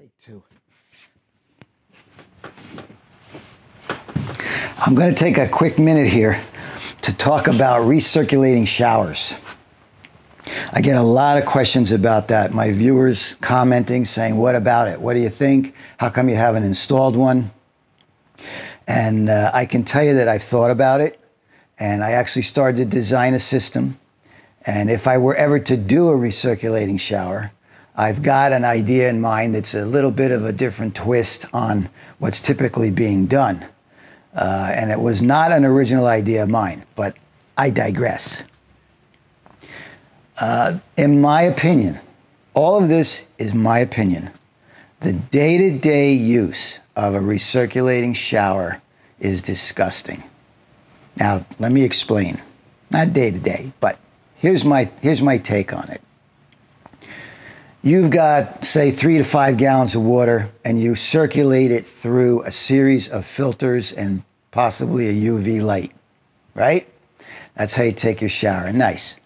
Take two. I'm going to take a quick minute here to talk about recirculating showers. I get a lot of questions about that. My viewers commenting, saying, What about it? What do you think? How come you haven't installed one? And uh, I can tell you that I've thought about it, and I actually started to design a system. And if I were ever to do a recirculating shower, I've got an idea in mind that's a little bit of a different twist on what's typically being done. Uh, and it was not an original idea of mine, but I digress. Uh, in my opinion, all of this is my opinion. The day to day use of a recirculating shower is disgusting. Now, let me explain. Not day to day, but here's my, here's my take on it. You've got, say, three to five gallons of water, and you circulate it through a series of filters and possibly a UV light, right? That's how you take your shower. Nice.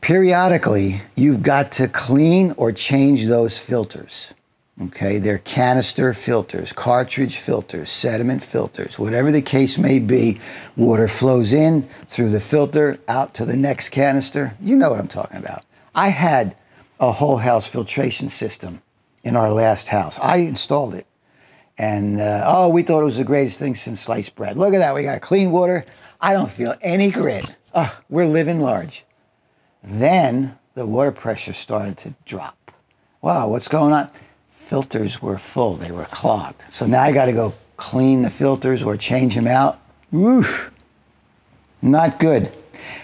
Periodically, you've got to clean or change those filters. Okay, they're canister filters, cartridge filters, sediment filters, whatever the case may be. Water flows in through the filter out to the next canister. You know what I'm talking about. I had a whole house filtration system in our last house. I installed it. And uh, oh, we thought it was the greatest thing since sliced bread. Look at that. We got clean water. I don't feel any grit. Oh, we're living large. Then the water pressure started to drop. Wow, what's going on? filters were full, they were clogged. So now I got to go clean the filters or change them out. Oof, not good.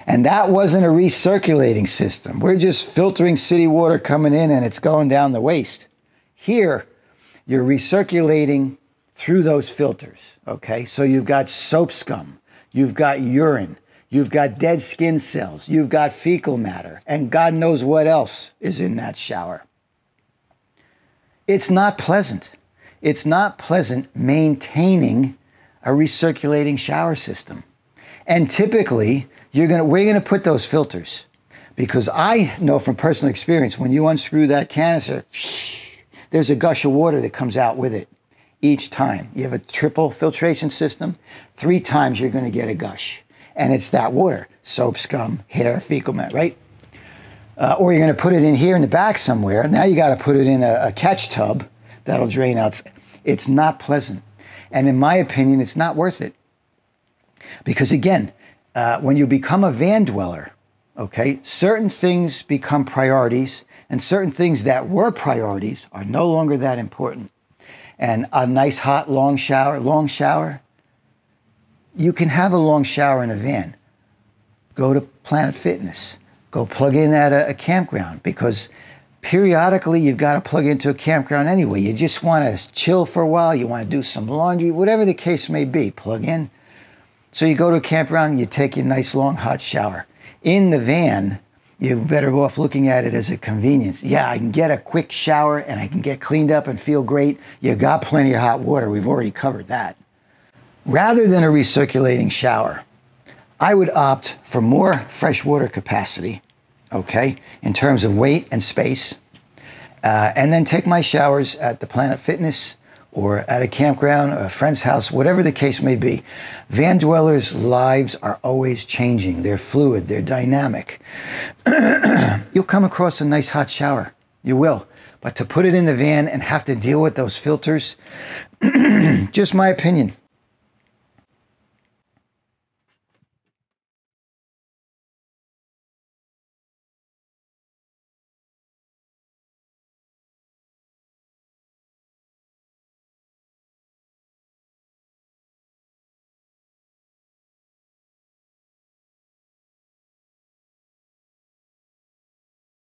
And that wasn't a recirculating system. We're just filtering city water coming in and it's going down the waste. Here, you're recirculating through those filters, okay? So you've got soap scum, you've got urine, you've got dead skin cells, you've got fecal matter, and God knows what else is in that shower. It's not pleasant. It's not pleasant maintaining a recirculating shower system. And typically, you're gonna, we're going to put those filters because I know from personal experience when you unscrew that canister, there's a gush of water that comes out with it each time. You have a triple filtration system, three times you're going to get a gush. And it's that water soap, scum, hair, fecal matter, right? uh, or you're going to put it in here in the back somewhere. Now you got to put it in a, a, catch tub that'll drain out. It's not pleasant. And in my opinion, it's not worth it. Because again, uh, when you become a van dweller, okay, certain things become priorities, and certain things that were priorities are no longer that important. And a nice hot long shower, long shower, you can have a long shower in a van. Go to Planet Fitness go plug in at a, a campground because periodically you've got to plug into a campground anyway. You just want to chill for a while, you want to do some laundry, whatever the case may be, plug in. So you go to a campground, you take a nice long hot shower. In the van, you're better off looking at it as a convenience. Yeah, I can get a quick shower and I can get cleaned up and feel great. You got plenty of hot water. We've already covered that. Rather than a recirculating shower, I would opt for more freshwater capacity okay, in terms of weight and space. Uh, and then take my showers at the Planet Fitness or at a campground, a friend's house, whatever the case may be. Van dwellers' lives are always changing. They're fluid, they're dynamic. You'll come across a nice hot shower. You will. But to put it in the van and have to deal with those filters, just my opinion.